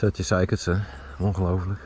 Zet je zeikert ze. Ongelooflijk.